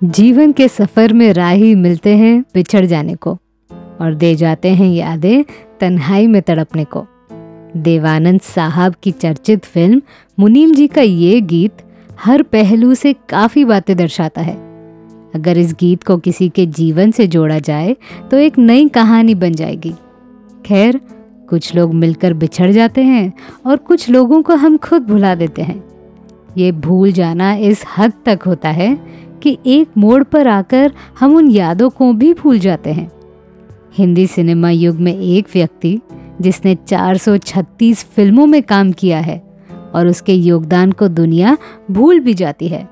जीवन के सफ़र में राही मिलते हैं बिछड़ जाने को और दे जाते हैं यादें तन्हाई में तड़पने को। देवानंद साहब की चर्चित फ़िल्म मुनीम जी का ये गीत हर पहलू से काफ़ी बातें दर्शाता है। अगर इस गीत को किसी के जीवन से जोड़ा जाए तो एक नई कहानी बन जाएगी। खैर, कुछ लोग मिलकर बिछड़ जाते हैं और कुछ लोगों को हम खुद भुला देते हैं। ये भूल जाना इस हद तक होता है कि एक मोड़ पर आकर हम उन यादों को भी भूल जाते हैं। हिंदी सिनेमा युग में एक व्यक्ति, जिसने 436 फ़िल्मों में काम किया है और उसके योगदान को दुनिया भूल भी जाती है।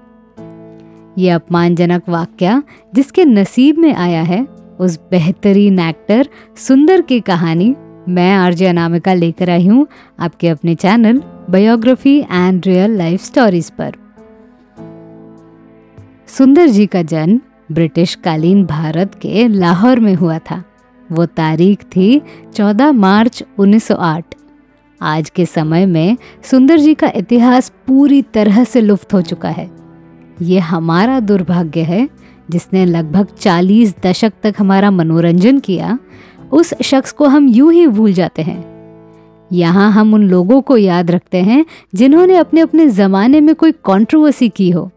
यह अपमानजनक वाक्य जिसके नसीब में आया है, उस बेहतरीन एक्टर, सुंदर की कहानी, मैं आरजे अनामिका लेकर आई हूँ आपके अपने channel biography and real life stories पर। सुंदर जी का जन्म ब्रिटिश कालीन भारत के लाहौर में हुआ था। वो तारीख थी 14 मार्च 1908 आज के समय में सुंदर जी का इतिहास पूरी तरह से लुप्त हो चुका है। ये हमारा दुर्भाग्य है, जिसने लगभग 40 दशक तक हमारा मनोरंजन किया, उस शख्स को हम यूँ ही भूल जाते हैं। यहाँ हम उन लोगों को याद रखते हैं, जिन्होंने अपने अपने ज़माने में कोई कंट्रोवर्सी की हो।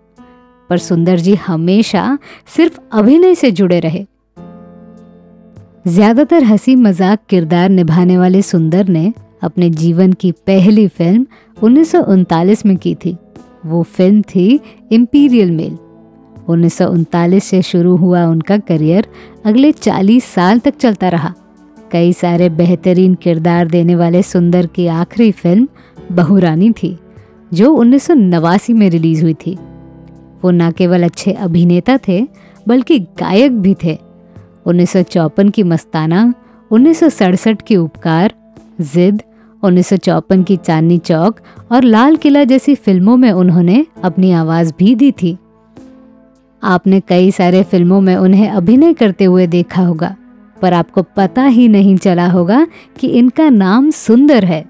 पर सुंदर जी हमेशा सिर्फ़ अभिनय से जुड़े रहे। ज़्यादातर हँसी मज़ाक किरदार निभाने वाले सुंदर ने अपने जीवन की पहली फ़िल्म उन्नीस सौ उनतालीस में की थी। वो फ़िल्म थी इम्पीरियल मेल। उन्नीस सौ उनतालीस से शुरू हुआ उनका करियर अगले 40 साल तक चलता रहा। कई सारे बेहतरीन किरदार देने वाले सुंदर की आखिरी फ़िल्म बहुरानी थी, जो उन्नीस सौ नवासी में रिलीज़ हुई थी। वो न केवल अच्छे अभिनेता थे, बल्कि गायक भी थे। उन्नीस की मस्ताना, उन्नीस सौ सड़सठ की उपकार, जिद, उन्नीस की चांदनी चौक और लाल किला जैसी फ़िल्मों में उन्होंने अपनी आवाज़ भी दी थी। आपने कई सारे फ़िल्मों में उन्हें अभिनय करते हुए देखा होगा, पर आपको पता ही नहीं चला होगा कि इनका नाम सुंदर है।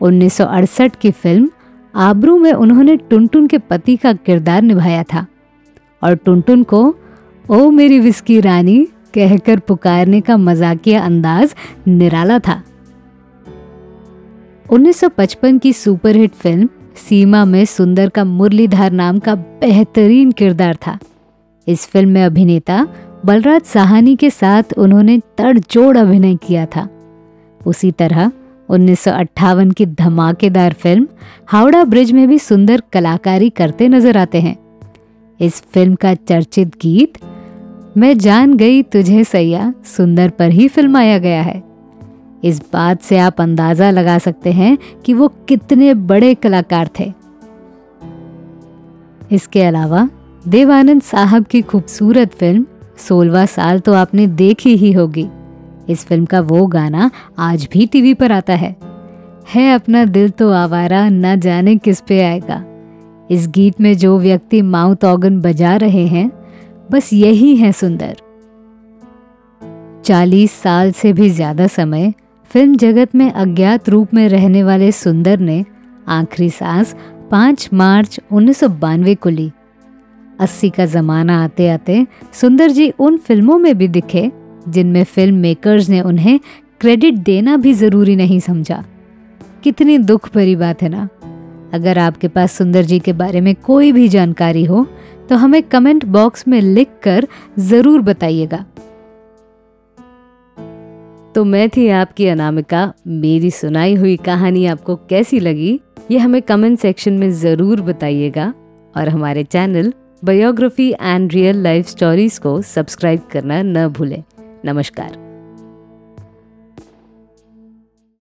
1968 की फ़िल्म आबरू में उन्होंने टुनटुन के पति का किरदार निभाया था। और टुनटुन को, ओ मेरी विस्की रानी कहकर पुकारने का मजाकिया अंदाज निराला था। 1955 की सुपरहिट फ़िल्म सीमा में सुंदर का मुरलीधर नाम का बेहतरीन किरदार था। इस फ़िल्म में अभिनेता बलराज साहनी के साथ उन्होंने तड़जोड़ अभिनय किया था। उसी तरह उन्नीस सौ अट्ठावन की धमाकेदार फ़िल्म हावड़ा ब्रिज में भी सुंदर कलाकारी करते नज़र आते हैं। इस फ़िल्म का चर्चित गीत, मैं जान गई तुझे सैया सुंदर पर ही फिल्माया गया है। इस बात से आप अंदाज़ा लगा सकते हैं कि वो कितने बड़े कलाकार थे। इसके अलावा, देवानंद साहब की खूबसूरत फ़िल्म, सोलवा साल तो आपने देखी ही होगी। इस फ़िल्म का वो गाना आज भी टीवी पर आता है। है अपना दिल तो आवारा, न जाने किस पे आएगा। इस गीत में जो व्यक्ति माउथ ऑर्गन बजा रहे हैं, बस यही है सुंदर। चालीस साल से भी ज़्यादा समय फ़िल्म जगत में अज्ञात रूप में रहने वाले सुंदर ने आखिरी सांस 5 मार्च उन्नीस सौ बानवे को ली। अस्सी का जमाना आते आते सुंदर जी उन फ़िल्मों में भी दिखे जिनमें फ़िल्म मेकर्स ने उन्हें क्रेडिट देना भी ज़रूरी नहीं समझा। कितनी दुख भरी बात है ना। अगर आपके पास सुंदर जी के बारे में कोई भी जानकारी हो तो हमें कमेंट बॉक्स में लिख कर ज़रूर बताइएगा। तो मैं थी आपकी अनामिका। मेरी सुनाई हुई कहानी आपको कैसी लगी, ये हमें कमेंट सेक्शन में ज़रूर बताइएगा। और हमारे channel biography and real life stories को सब्सक्राइब करना न भूलें। नमस्कार।